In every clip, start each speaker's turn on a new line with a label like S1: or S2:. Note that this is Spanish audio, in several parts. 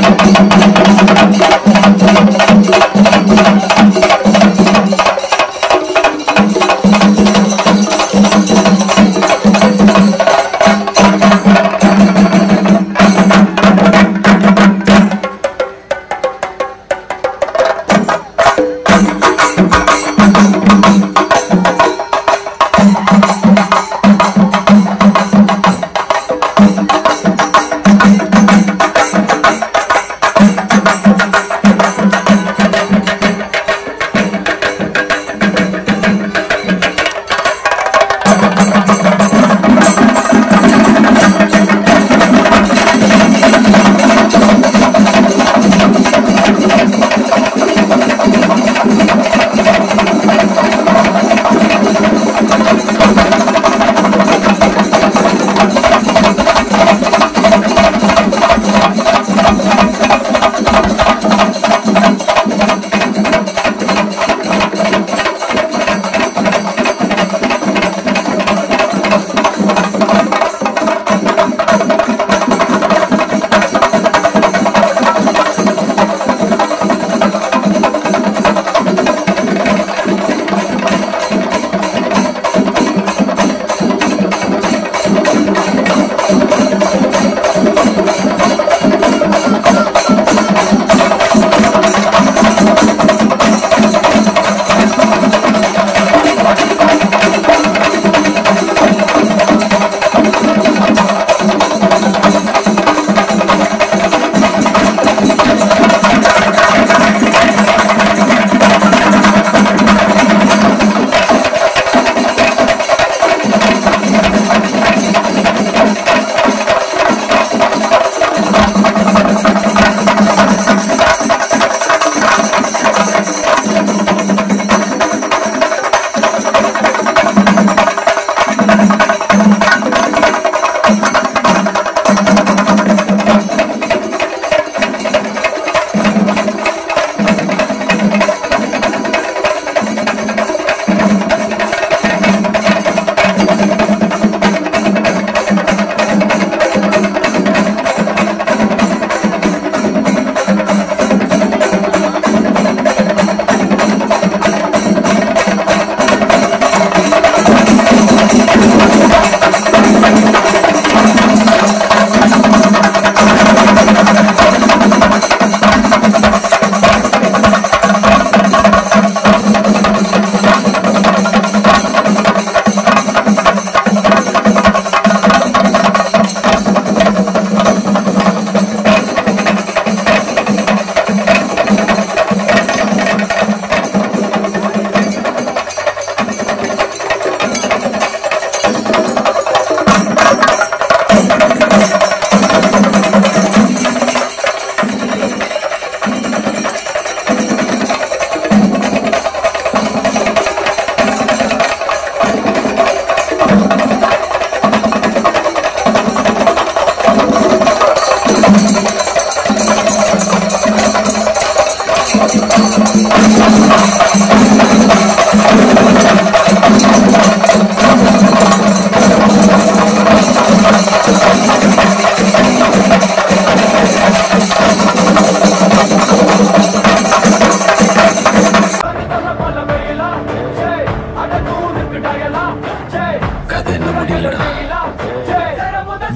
S1: Thank you.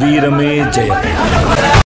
S1: वीर में जय